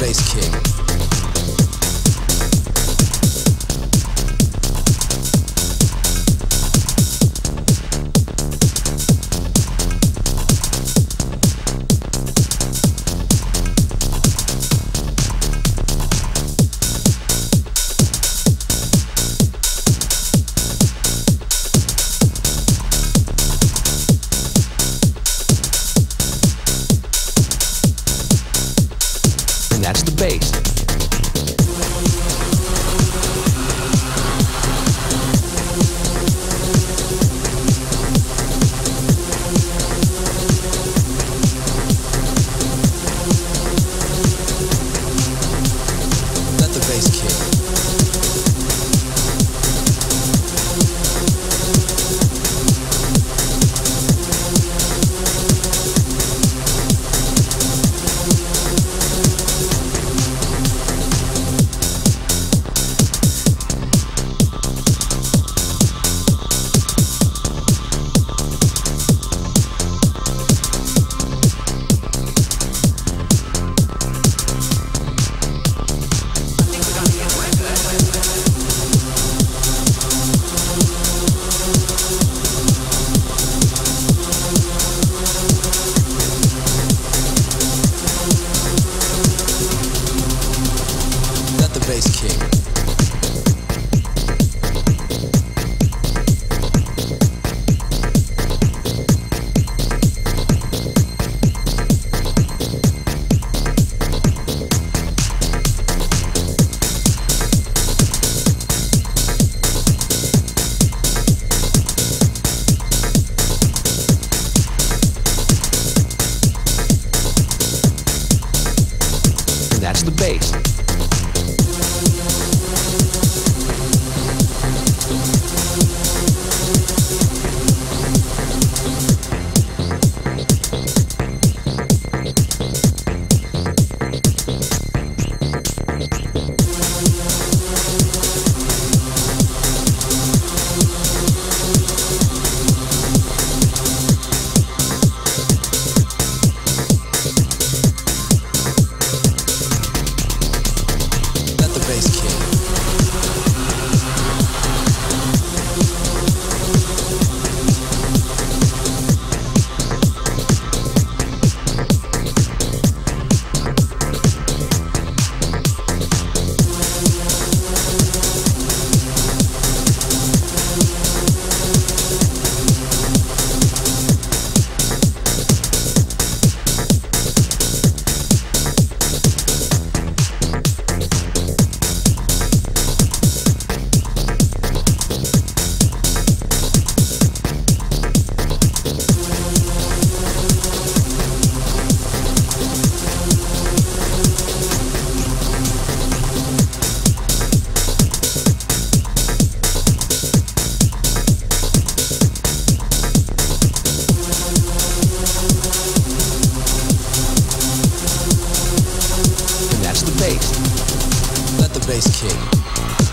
Bass King. and that's the bass. The bass. Let the bass kick.